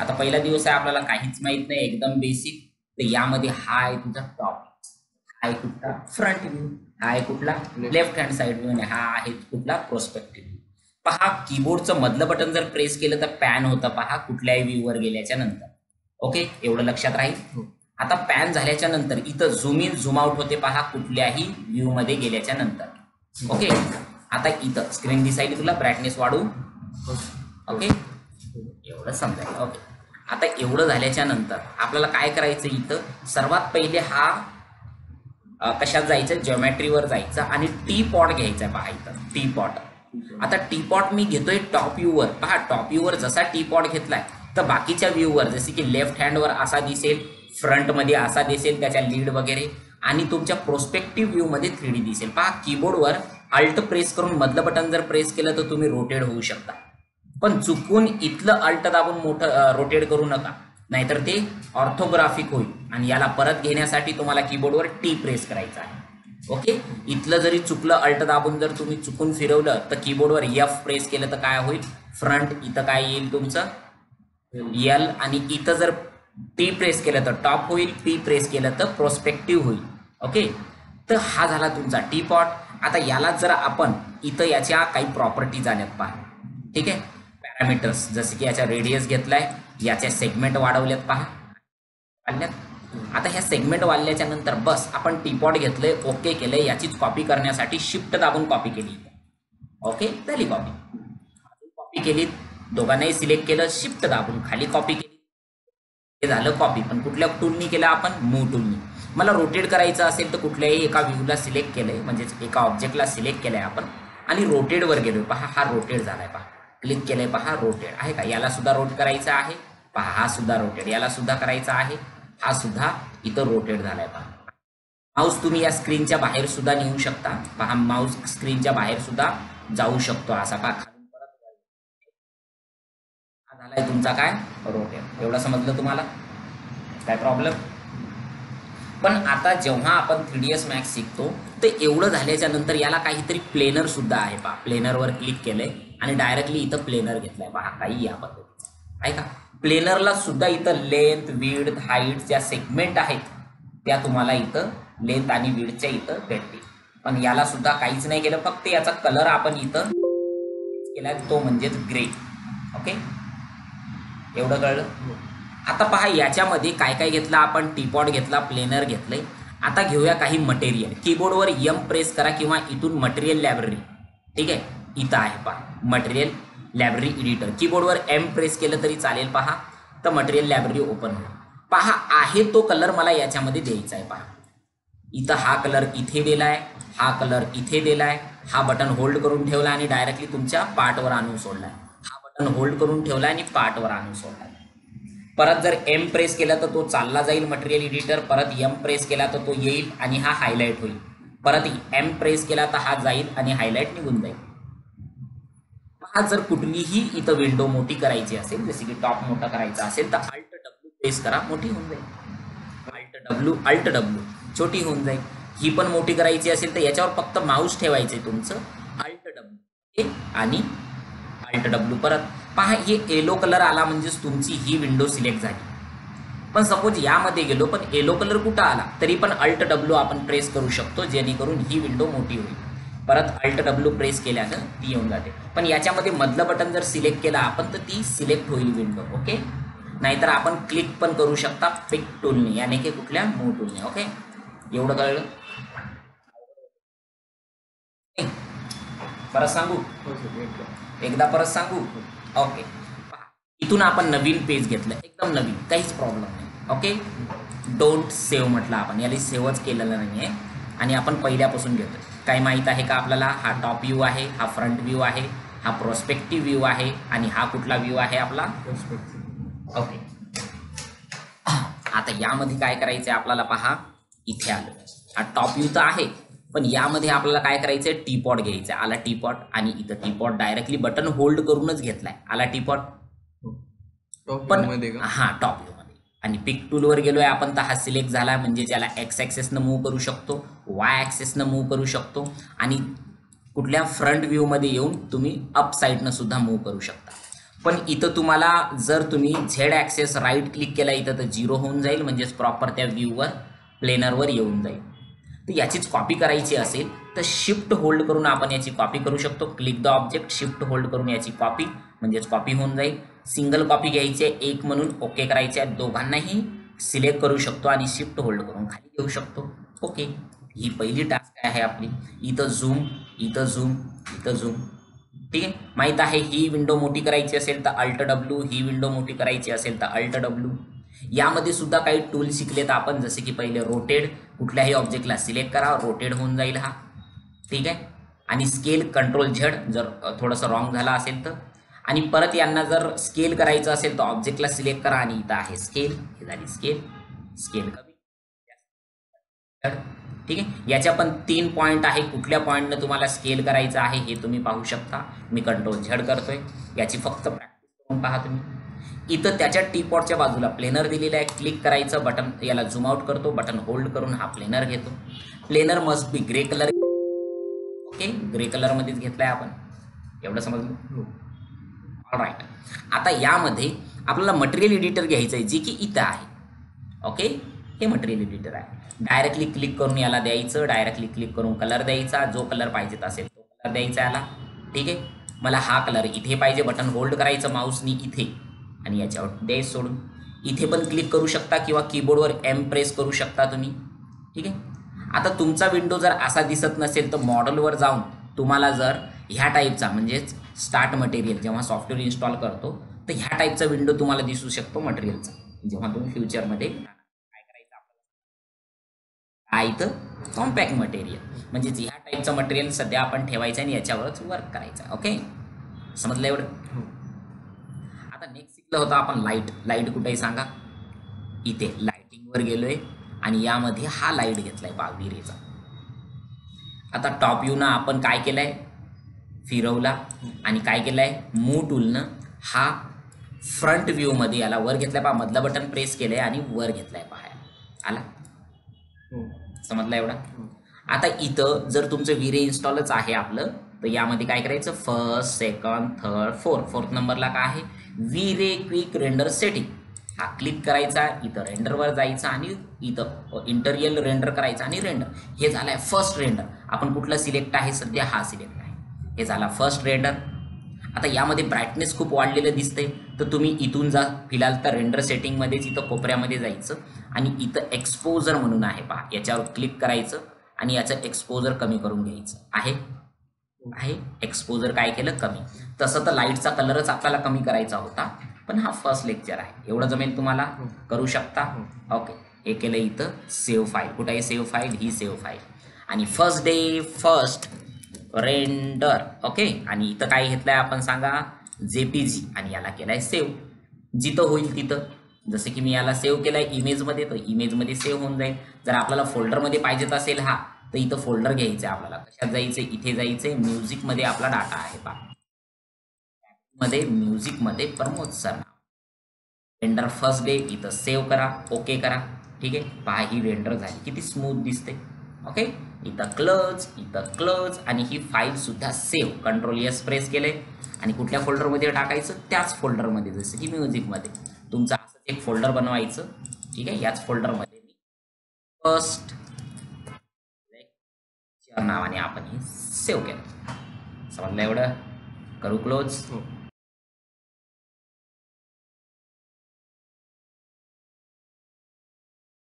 आता पहिला दिवस आहे आपल्याला काहीच माहीत नाही एकदम बेसिक तर यामध्ये हा आहे तुझा टॉप हा आहे कुठला? फ्रंट व्ह्यू हा आहे कुठला? लेफ्ट हँड साइड व्ह्यू आणि हा आहे कुठला? प्रोस्पेक्टिव्ह व्ह्यू पहा कीबोर्डचं मधलं बटन जर प्रेस केलं तर पॅन होतं पहा कुठल्याही व्ह्यू वर गेल्याच्यानंतर. ओके एवढं लक्षात राहील? आता पॅन झाल्याच्यानंतर इथं झूम इन झूम आउट होते पहा कुठल्याही व्ह्यू मध्ये गेल्याच्यानंतर. ओके आता इथं स्क्रीन दिसायली तुला ब्राईटनेस वाढू ओके एवढं समजायला ओके आता एवढं झाल्याच्यानंतर आपल्याला काय करायचं इथं? सर्वात पहिले हा कशात जायचं? जॉमेट्रीवर जायचं आणि टी पॉट घ्यायचा पहा इथं. टी पॉट आता टी पॉट मी घेतोय टॉप व्ह्यूवर पहा टॉप व्ह्यूवर जसा टी पॉट घेतलाय तर बाकीच्या व्ह्यूवर जसे की लेफ्ट हँडवर असा दिसेल फ्रंटमध्ये असा दिसेल त्याच्या लीड वगैरे आणि तुमच्या प्रोस्पेक्टिव्ह व्ह्यूमध्ये थ्री डी दिसेल. पहा कीबोर्डवर अल्ट प्रेस करून मधलं बटन जर प्रेस केलं तर तुम्ही रोटेट होऊ शकता. पण चुकून इथलं अल्ट दाबून मोठं रोटेट करू नका. नाहीतर ते ऑर्थोग्राफिक होईल. आणि याला परत घेण्यासाठी तुम्हाला कीबोर्डवर टी प्रेस करायचा आहे. ओके इथलं जरी चुकलं अल्ट दाबून जर तुम्ही चुकून फिरवलं तर कीबोर्डवर एफ प्रेस केलं तर काय होईल? फ्रंट इथं काय येईल तुमचं? एल आणि इथं जर टी प्रेस केलं तर टॉप होईल पी प्रेस केलं तर प्रोस्पेक्टिव्ह होईल. ओके तर हा झाला तुमचा टी पॉट आता याला जर आपण इथं याच्या काही प्रॉपर्टीज आल्यात पाहा. ठीक आहे? पॅरामीटर्स जसे की याच्या रेडियस घेतलाय याचे सेगमेंट वाढवल्यात पहा. वाढल्यात आता ह्या सेगमेंट वाढल्याच्या नंतर बस आपण टीपॉट घेतलंय ओके केलंय याचीच कॉपी करण्यासाठी शिफ्ट दाबून कॉपी केली. ओके झाली कॉपी कॉपी केली दोघांनाही सिलेक्ट केलं शिफ्ट दाबून खाली कॉपी केली. हे झालं कॉपी पण कुठल्या टूलनी केलं आपण? मूव टूलनी मला रोटेट करायचं असेल तर कुठल्याही एका व्ह्यूला सिलेक्ट केलंय म्हणजेच एका ऑब्जेक्टला सिलेक्ट केलंय आपण. आणि रोटेडवर गेलोय. पहा हा रोटेट झालाय पहा. क्लिक केलंय पहा रोटेट आहे का? याला सुद्धा रोट करायचा आहे. पहा हा सुद्धा रोटेट याला सुद्धा करायचा आहे. हा सुद्धा इथं रोटेट झालाय पहा. माऊस तुम्ही या स्क्रीनच्या बाहेर सुद्धा नेऊ शकता. पहा माऊस स्क्रीनच्या बाहेर सुद्धा जाऊ शकतो असा पहा. झालाय तुमचा काय? रोटेट एवढं समजलं तुम्हाला? काय प्रॉब्लेम पण आता जेव्हा आपण थ्री डी एस मॅक्स शिकतो तर एवढं झाल्याच्यानंतर याला काहीतरी प्लेनर सुद्धा आहे पहा. प्लेनरवर क्लिक केलंय. आणि डायरेक्टली इथं प्लेनर घेतलाय. पहा काही या पद्धतीचा. ऐका प्लेनरला सुद्धा इथं लेंथ विड हाईट ज्या सेगमेंट आहेत त्या तुम्हाला इथं लेंथ आणि विडच्या इथं भेटतील. पण याला सुद्धा काहीच नाही केलं फक्त याचा कलर आपण इथं केला तो म्हणजेच ग्रे ओके एवढं कळलं? आता पहा याच्यामध्ये काय काय घेतलं आपण टीपॉट घेतला प्लेनर घेतलंय. आता घेऊया काही मटेरियल कीबोर्डवर यम प्रेस करा किंवा इथून मटेरियल लायब्ररी ठीक आहे? इथं आहे पहा. मटेरियल लायब्ररी एडिटर कीबोर्डवर एम प्रेस केलं तरी चालेल पहा. तर मटेरियल लायब्ररी ओपन होईल. पहा आहे तो कलर मला याच्यामध्ये द्यायचा आहे पहा. इथं हा कलर इथे दिलाय हा कलर इथे दिलाय. हा बटन होल्ड करून ठेवला आणि डायरेक्टली तुमच्या पार्टवर आणून सोडलाय. हा बटन होल्ड करून ठेवलाय आणि पार्टवर आणून सोडलाय. परत जर एम प्रेस केला तर तो चालला जाईल मटेरियल एडिटर परत एम प्रेस केला तर तो येईल आणि हा हायलाईट होईल. परत एम प्रेस केला तर हा जाईल आणि हायलाईट निघून जाईल. हा जर कुठलीही इथं विंडो मोठी करायची असेल जसे की टॉप मोठा करायचा असेल तर अल्ट डब्ल्यू प्रेस करा मोठी होऊन जाईल. अल्ट डब्ल्यू अल्ट डब्ल्यू छोटी होऊन जाईल. ही पण मोठी करायची असेल तर याच्यावर फक्त माऊस ठेवायचे तुमचं. अल्ट डब्ल्यू आणि अल्ट डब्ल्यू परत. पहा हे येलो कलर आला म्हणजेच तुमची ही विंडो सिलेक्ट झाली. पण सपोज यामध्ये गेलो पण येलो कलर कुठं आला? तरी पण अल्ट डब्ल्यू आपण प्रेस करू शकतो जेणेकरून ही विंडो मोठी होईल. परत अल्ट डब्ल्यू प्रेस केल्यानं ती येऊन जाते. पण याच्यामध्ये मधलं बटन जर सिलेक्ट केलं आपण तर ती सिलेक्ट होईल विंडो ओके नाहीतर आपण क्लिक पण करू शकता पिक टूलने याने की कुठल्या मूव टूलने ओके एवढं कळलं? परत सांगू? एकदा परत सांगू? ओके इथून आपण नवीन पेज घेतलं. एकदम नवीन काहीच प्रॉब्लेम नाही ओके डोंट सेव्ह म्हटलं आपण. याला सेव्हच केलेलं नाही आहे आणि आपण पहिल्यापासून घेतो काय माहीत आहे का आपल्याला? हा टॉप व्ह्यू आहे हा फ्रंट व्ह्यू आहे हा प्रोस्पेक्टिव्ह व्ह्यू आहे आणि हा कुठला व्ह्यू आहे आपला? ओके आता यामध्ये काय करायचंय आपल्याला पहा? इथे आलं. हा टॉप व्ह्यू तर आहे पण यामध्ये आपल्याला काय करायचंय? टीपॉट घ्यायचं आला टीपॉट आणि इथं टीपॉट डायरेक्टली बटन होल्ड करूनच घेतलाय. आला टीपॉट पण मध्ये का? हा टॉप आणि पिक टूलवर गेलोय आपण तर हा सिलेक्ट झाला म्हणजे ज्याला एक्स ॲक्सेसनं मूव्ह करू शकतो वाय ॲक्सेसनं मूव्ह करू शकतो आणि कुठल्या फ्रंट व्ह्यूमध्ये येऊन तुम्ही अप साईडनं सुद्धा मूव्ह करू शकता. पण इथं तुम्हाला जर तुम्ही झेड ॲक्सेस राईट क्लिक केला इथं तर झिरो होऊन जाईल म्हणजेच प्रॉपर त्या व्ह्यूवर प्लेनरवर येऊन जाईल. तर याचीच कॉपी करायची असेल तर शिफ्ट होल्ड करून आपण याची कॉपी करू शकतो. Click the object shift hold करून याची कॉपी म्हणजेच कॉपी होऊन जाईल. सिंगल कॉपी घ्यायची आहे एक म्हणून ओके करायचे. आहे दोघांनाही सिलेक्ट करू शकतो आणि शिफ्ट होल्ड करून खाली घेऊ शकतो. ओके ही पहिली टास्क काय आहे आपली. इथं झूम इथं झूम इथं झूम ठीक आहे? माहीत आहे ही विंडो मोठी करायची असेल तर अल्ट डब्ल्यू ही विंडो मोठी करायची असेल तर अल्ट डब्ल्यू यामध्ये सुद्धा काही टूल शिकलेत आपण जसे की पहिले रोटेड कुठल्याही ऑब्जेक्टला सिलेक्ट करा रोटेड होऊन जाईल हा. ठीक आहे? आणि स्केल कंट्रोल झेड जर थोडंसं रॉंग झाला असेल तर. आणि परत यांना जर स्केल करायचं असेल तर ऑब्जेक्टला सिलेक्ट करा आणि इथं आहे स्केल. हे झाली स्केल. स्केल कमी. ठीक आहे. याच्या पण तीन पॉईंट आहे. कुठल्या पॉईंटनं तुम्हाला स्केल करायचं आहे हे तुम्ही पाहू शकता. मी कंट्रोल झेड करतोय. याची फक्त प्रॅक्टिस करून पहा तुम्ही. इथं त्याच्या टीपॉटच्या बाजूला प्लेनर दिलेला आहे. क्लिक करायचं. बटन याला झूम आउट करतो. बटन होल्ड करून हा प्लेनर घेतो. Planar must be grey colour. Okay. Grey कलरमध्येच घेतलाय आपण. एवढं समजलं? राईट आता यामध्ये आपल्याला मटेरियल एडिटर घ्यायचं आहे जे की इथं आहे. ओके हे मटेरियल एडिटर आहे. डायरेक्टली क्लिक करून याला द्यायचं डायरेक्टली क्लिक करून कलर द्यायचा. जो कलर पाहिजे असेल तो कलर द्यायचा याला. ठीक आहे? मला हा कलर इथे पाहिजे बटन होल्ड करायचं माऊसनी इथे. आणि याच्यावर द्यायच सोडून. इथे पण क्लिक करू शकता किंवा कीबोर्डवर एम प्रेस करू शकता तुम्ही. ठीक आहे? आता तुमचा विंडो जर असा दिसत नसेल तर मॉडेलवर जाऊन तुम्हाला जर ह्या टाईपचा म्हणजेच स्टार्ट मटेरियल जेव्हा सॉफ्टवेअर इन्स्टॉल करतो तर ह्या टाईपचा विंडो तुम्हाला दिसू शकतो मटेरियलचा जेव्हा तुम्ही फ्युचरमध्ये काय करायचं आपल्याला काय इथं कॉम्पॅक्ट मटेरियल म्हणजेच ह्या टाईपचं मटेरियल सध्या आपण ठेवायचं आणि याच्यावरच वर्क करायचं ओके समजलं एवढं? आता नेक्स्ट शिकलं होतं आपण लाइट लाइट कुठेही सांगा? इथे लाईटिंगवर गेलोय आणि यामध्ये हा लाइट घेतलाय पहा विरेचा आता टॉप व्ह्यूनं आपण काय केलंय? फिरवला. आणि काय केलंय? मूव टूलनं हा फ्रंट व्ह्यूमध्ये याला वर घेतलाय पहा. मधलं बटन प्रेस केलंय आणि वर घेतलाय पहा आला? समजला एवढा? आता इथं जर तुमचं विरे इन्स्टॉलच आहे आपलं तर यामध्ये काय करायचं? First second third fourth fourth नंबरला काय आहे? विरे क्विक रेंडर सेटिंग हा क्लिक करायचा इथं रेंडरवर जायचं आणि इथं इंटरियल रेंडर करायचं आणि रेंडर हे झालं आहे फर्स्ट रेंडर आपण कुठलं सिलेक्ट आहे? सध्या हा सिलेक्ट आहे हे झाला फर्स्ट रेंडर आता यामध्ये ब्राईटनेस खूप वाढलेलं दिसतंय. तर तुम्ही इथून जा. फिलहाल तर रेंडर सेटिंगमध्येच इथं कोपऱ्यामध्ये जायचं. आणि इथं एक्सपोजर म्हणून आहे पहा. याच्यावर क्लिक करायचं आणि याचं एक्सपोजर कमी करून घ्यायचं. आहे? आहे? एक्सपोजर काय केलं? कमी. तसं तर लाईटचा कलरच आपल्याला कमी करायचा होता. पण हा फर्स्ट लेक्चर आहे. एवढं जमेल तुम्हाला? करू शकता? ओके हे केलं इथं सेव्ह फाईल कुठं आहे सेव्ह फाईल ही सेव्ह फाईल आणि first day first render okay आणि इथं काय घेतलंय आपण सांगा? जेपीजी आणि याला केलाय सेव्ह जिथं होईल तिथं. जसं की मी याला सेव्ह केलाय इमेजमध्ये तर इमेजमध्ये सेव्ह होऊन जाईल. जर आपल्याला फोल्डरमध्ये पाहिजेत असेल हा तर इथं फोल्डर घ्यायचं आहे आपल्याला. कशात जायचं इथे जायचंय. म्युझिकमध्ये आपला डाटा आहे पा मध्ये म्युझिकमध्ये Pramod sir render first day इथं सेव्ह करा. ओके करा. ठीक आहे? पहा ही रेंडर झाली. किती स्मूथ दिसते. ओके इथं क्लच इथं क्लच आणि ही फाईल सुद्धा सेव्ह कंट्रोल एस प्रेस केले आणि कुठल्या फोल्डरमध्ये टाकायचं? त्याच फोल्डरमध्ये जसं की म्युझिकमध्ये तुमचं असंच एक फोल्डर बनवायचं. ठीक आहे? याच फोल्डरमध्ये मी फर्स्ट नावाने आपण हे सेव्ह केलं. समजलं एवढं? करू क्लोज